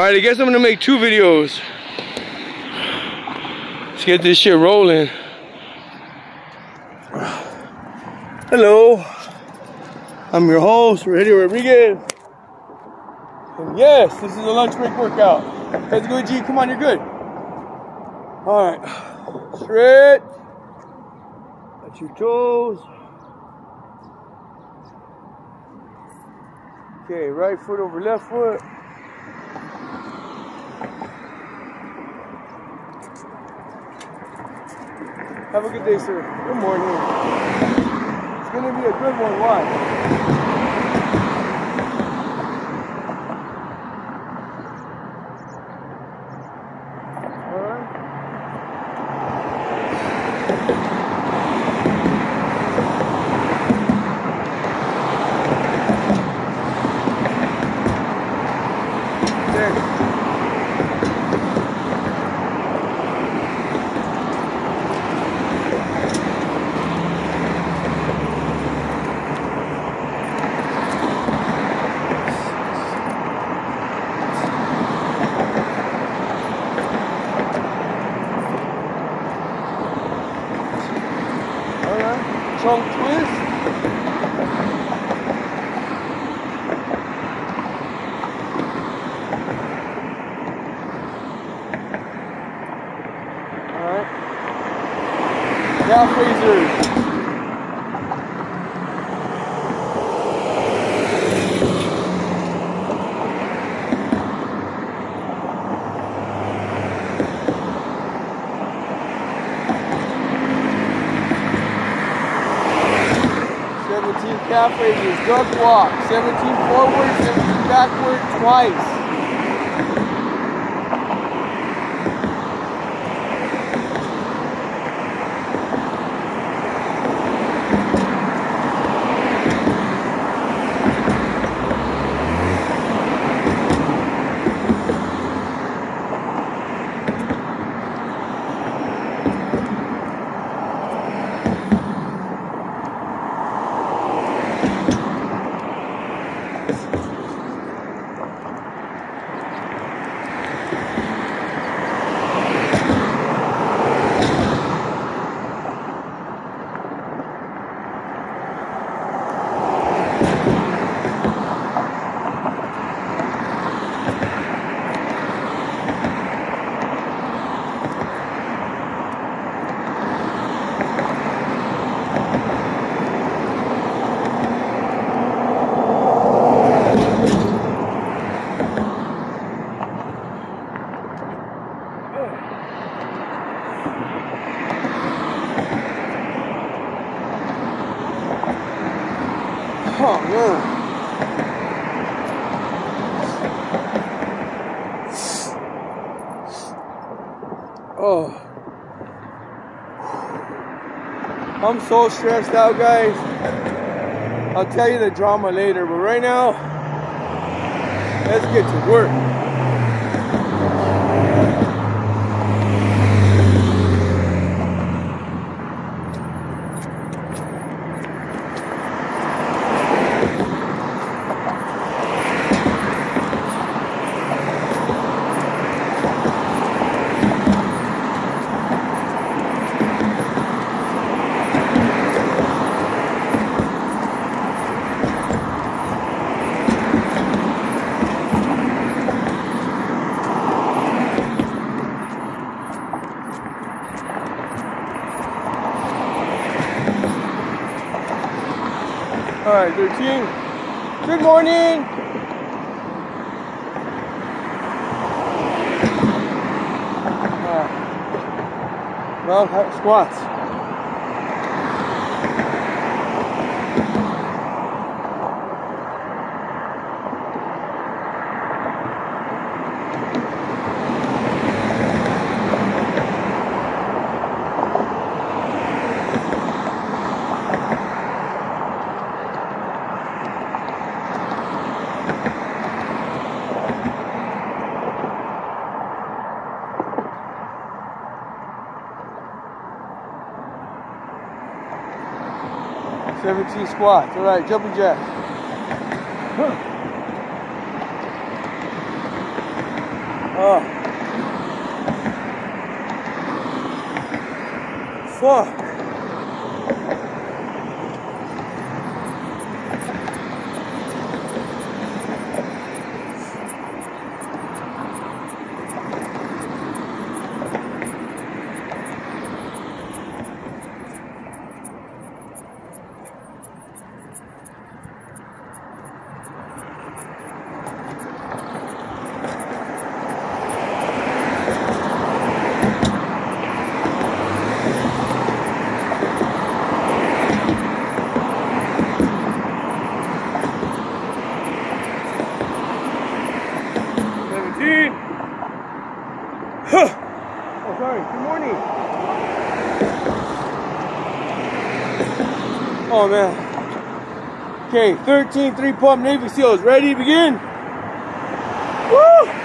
Alright, I guess I'm gonna make two videos. Let's get this shit rolling. Hello. I'm your host, Rogerio Rodriguez. And yes, this is a lunch break workout. Let's go, G. Come on, you're good. Alright. Straight. Touch your toes. Okay, right foot over left foot. Have a good day, sir. Good morning. It's gonna be a good one. Why? Trunk twist. All right. Calf 17 calf raises, duck walk, 17 forward, 17 backward, twice. Oh man. Oh. I'm so stressed out, guys. I'll tell you the drama later, but right now, let's get to work. All right, 13. Good morning. Right. Well, squats. Seventeen squats. All right, jumping jacks. Huh. Oh. Fuck. Seventeen. Huh. Oh, sorry. Good morning. Oh man. Okay, 13 three pump Navy SEALs. Ready to begin? Woo!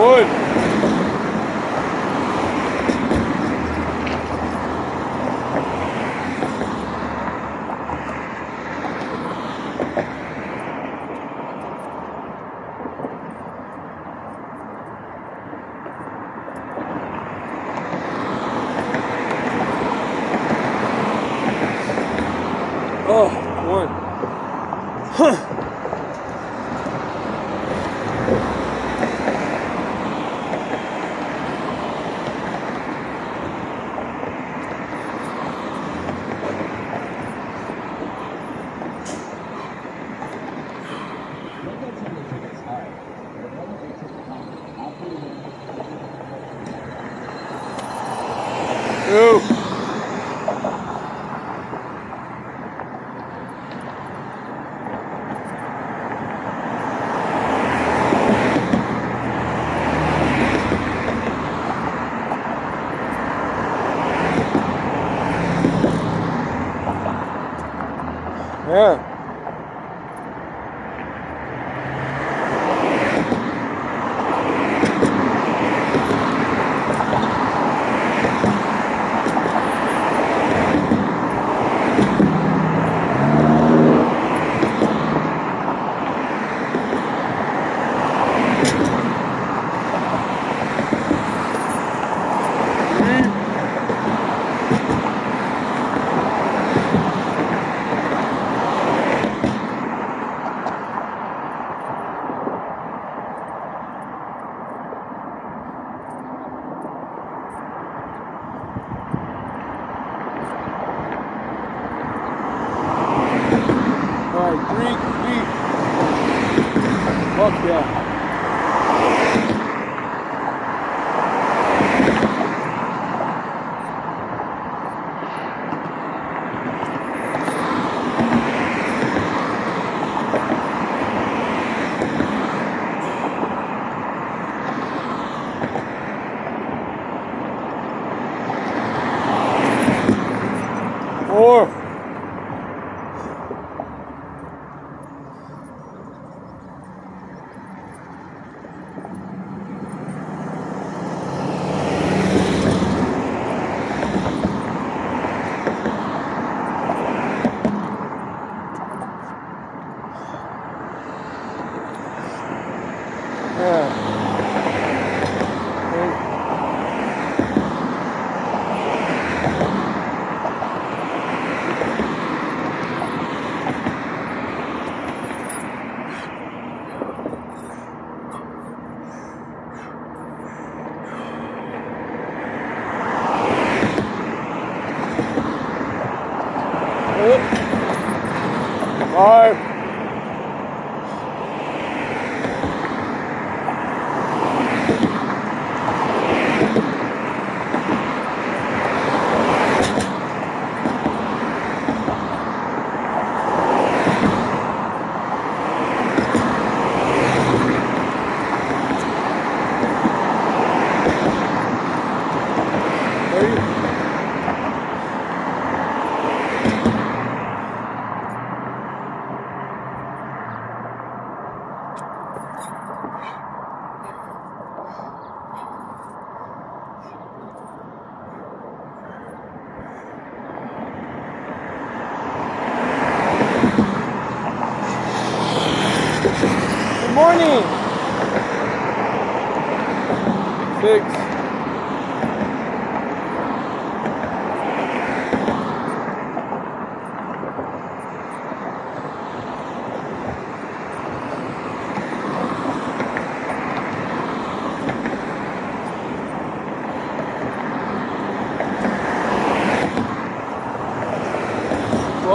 Wood. Oh, one. Huh. Two. Yeah. All right, three complete. Fuck yeah.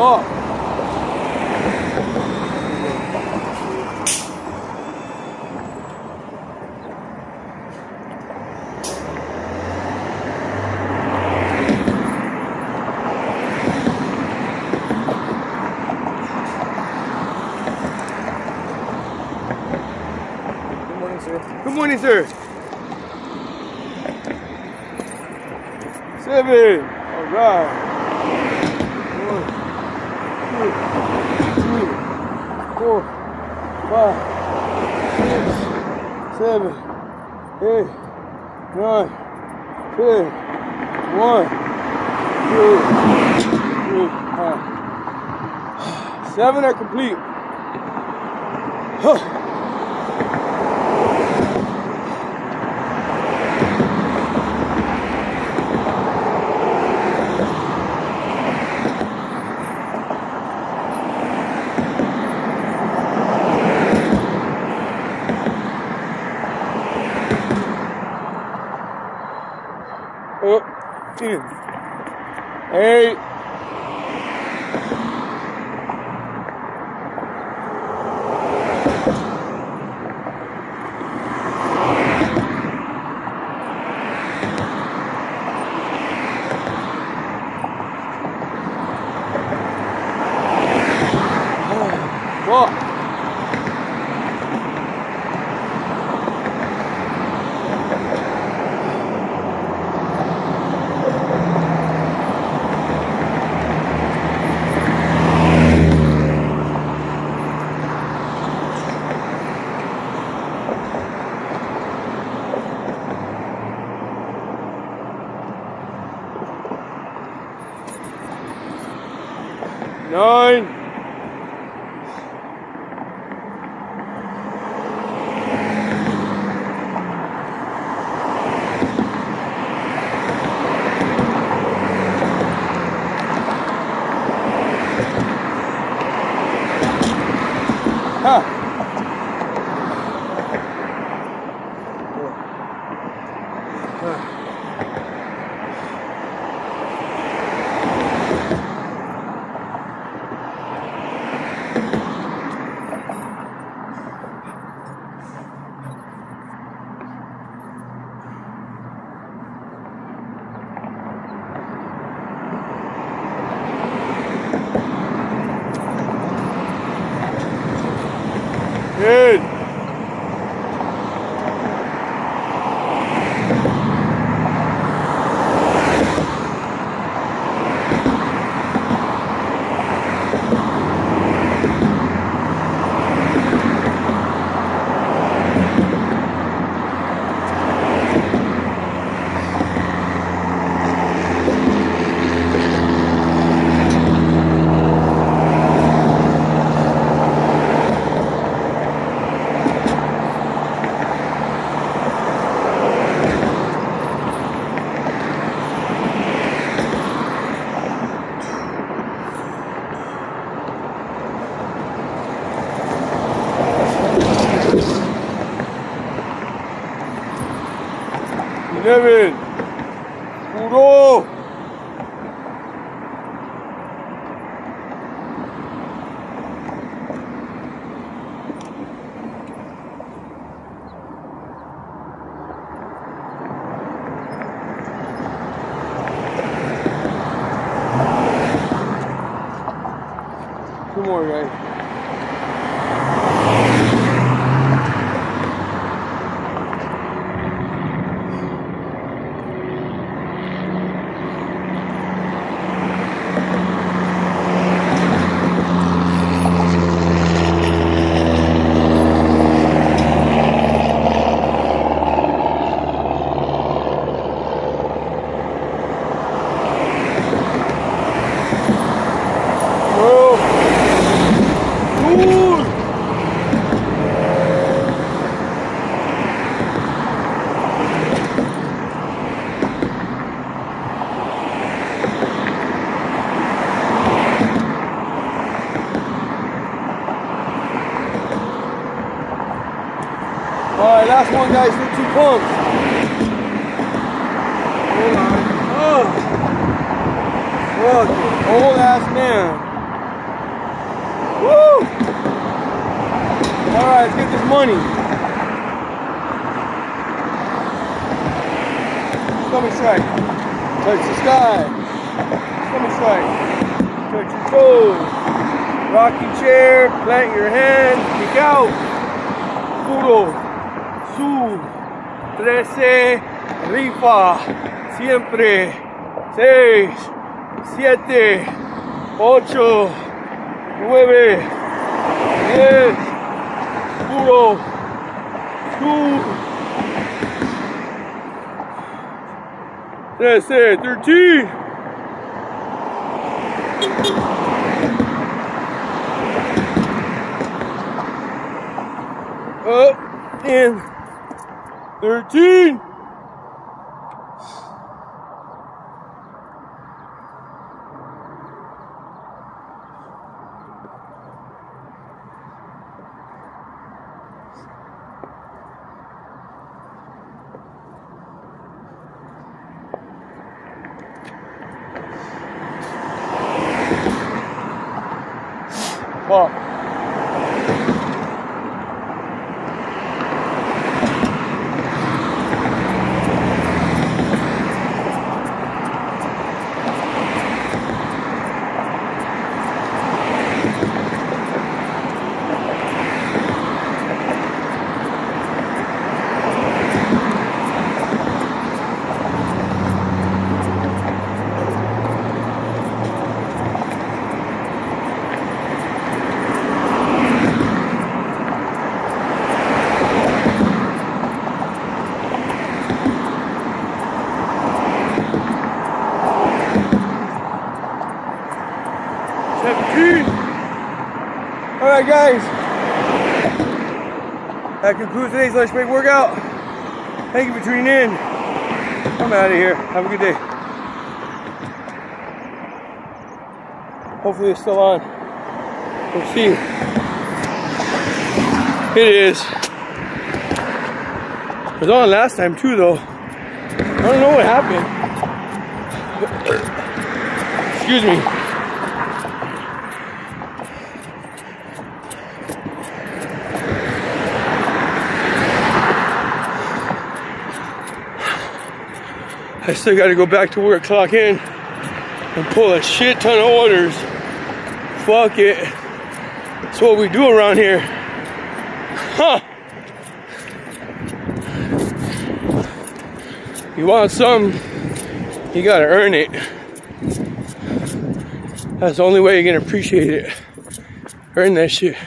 어. Five, six, seven, eight, nine, ten, one, two, three, five. Seven are complete. Huh. up, ten, eight, walk. Nine. Two one, guys. Do two pumps. Hold on. Oh. Fucking old ass man. Woo! Alright, let's get this money. Stomach strike. Touch the sky. Stomach strike. Touch your toes. Rocking chair. Plant your hands. Kick out. Puro. su 13 rifa siempre 6 7 8 9 10 puro su 13 13 up in 13. Fuck. All right, guys. That concludes today's lunch break workout. Thank you for tuning in. I'm out of here. Have a good day. Hopefully it's still on. We'll see. It is. It was on last time too, though. I don't know what happened. Excuse me. I still got to go back to work, clock in, and pull a shit ton of orders. Fuck it. That's what we do around here. Huh. You want some, you gotta earn it. That's the only way you're gonna appreciate it. Earn that shit.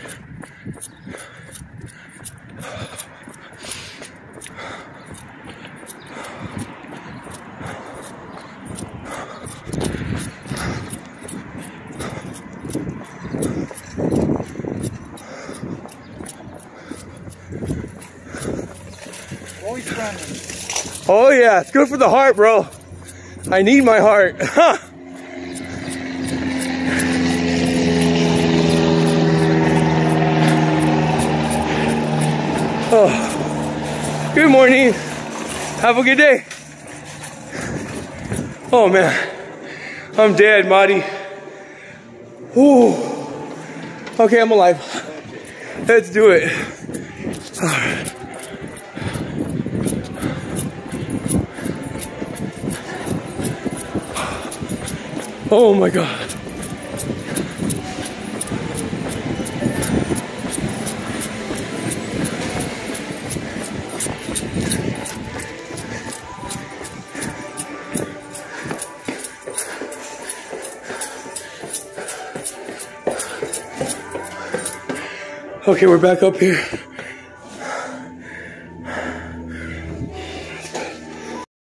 Oh yeah, it's good for the heart, bro. I need my heart. Huh. Oh, good morning. Have a good day. Oh man, I'm dead, Marty. Ooh. Okay, I'm alive. Let's do it. Oh my God. Okay, we're back up here.